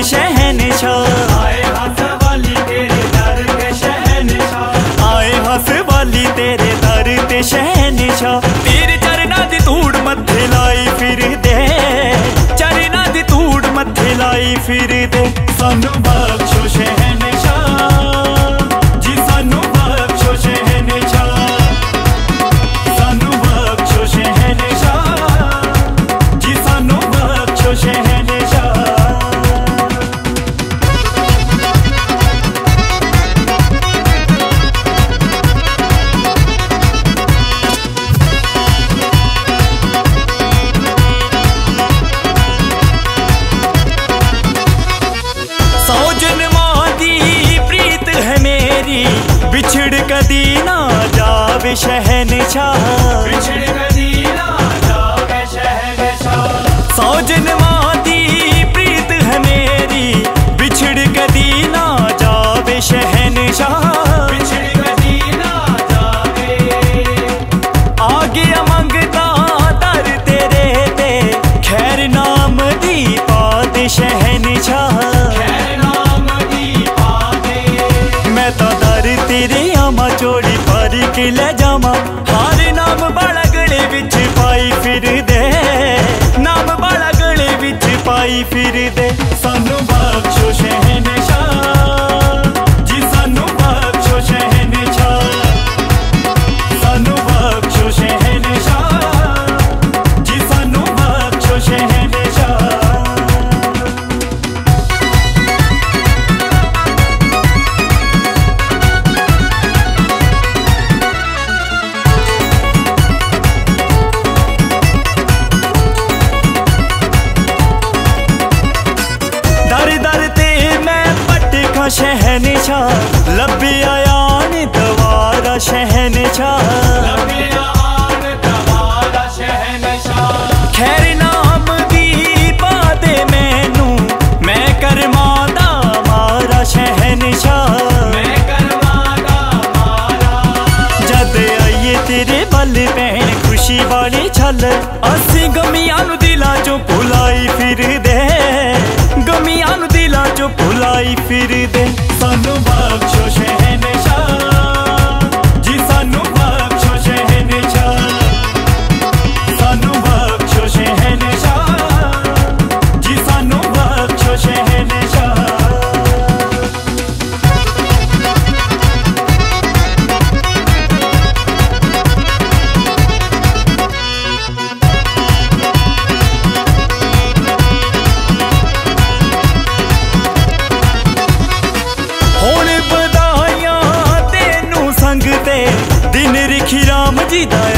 के शहनशाह आए हस वाली तेरे दर के शहनशाह आए हस वाली तेरे दर ते शहनशाह ਤੇਰੇ ਚਰਨਾਂ ਦੀ ਧੂੜ ਮੱਥੇ ਲਾਈ ਫਿਰਦੇ ਚਰਨਾਂ ਦੀ ਧੂੜ ਮੱਥੇ ਲਾਈ ਫਿਰਦੇ ਸਾਨੂੰ ਬਖਸ਼ੋ ਸ਼ਹਿਨशाह ਵਿਛੜ ਕਦੀ ਨਾ ਜਾਵੇ ਸ਼ਹਿਨशाह ਵਿਛੜ ਕਦੀ ਕੇ ਲੈ ਜਾਵਾਂ। ਹਾਰ ਨਾਮ ਬਾਲਾ ਗਲੇ ਵਿੱਚ ਪਾਈ ਫਿਰਦੇ। ਨਾਮ ਬਾਲਾ ਗਲੇ ਵਿੱਚ ਪਾਈ ਫਿਰਦੇ। ਸ਼ਹਿਨशाह ਲੱਭੀ ਆਣ ਨੀ ਸ਼ਹਿਨशाह ਲੱਭਿਆ ਦਵਾਰਾ ਸ਼ਹਿਨशाह ਖੈਰ ਨਾਮ ਦੀ ਪਾ ਦੇ ਮੈਨੂੰ ਮੈਂ ਕਰਮਾਂ ਦਾ ਮਾਰਾ ਜਦ ਆਈਏ ਤੇਰੇ ਵੱਲ ਪੈਣ ਖੁਸ਼ੀ ਵਾਲੀ ਛਲ ਅਸੀਂ ਗਮੀਆਂ ਨੂੰ ਭੁਲਾਈ ਫਿਰਦੇ ਸਾਨੂੰ ਬਖਸ਼ੋ ਜੀ ਦਾ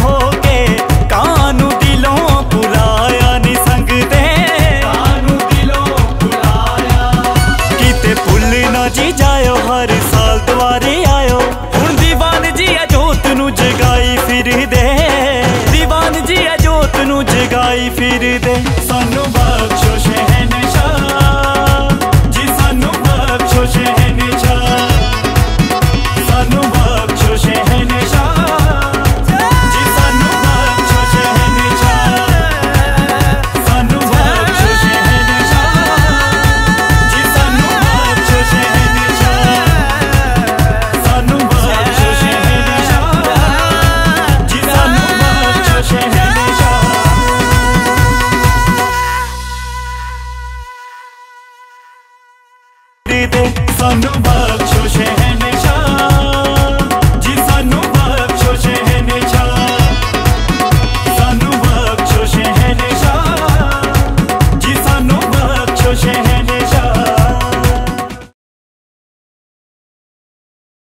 ਹੋ ਕੇ। ਕਾਨੂੰ ਦਿਲੋਂ ਬੁਲਾਇਆ ਸੰਗਦੇ। ਕਿਤੇ ਭੁੱਲ ਨਾ ਜੀ ਜਾਇਓ ਹਰ ਸਾਲ ਦੁਆਰੇ ਆਇਓ। ਹੁਣ ਦੀਵਾਨ ਜੀ ਆ ਨੂੰ ਜਗਾਈ ਫਿਰਦੇ। ਦੀਵਾਨ ਜੀ ਆ ਜੋਤ ਨੂੰ ਜਗਾਈ ਫਿਰਦੇ। ਸਾਨੂੰ ਬਖਸ਼ੋ ਸ਼ਹਿਰ ਸਾਨੂੰ ਬਖਸ਼ੋ ਸ਼ਹਿਨੇ